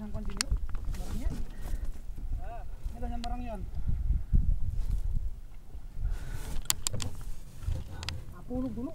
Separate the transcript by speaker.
Speaker 1: yang sini barangnya ini banyak barang yon. Dulu.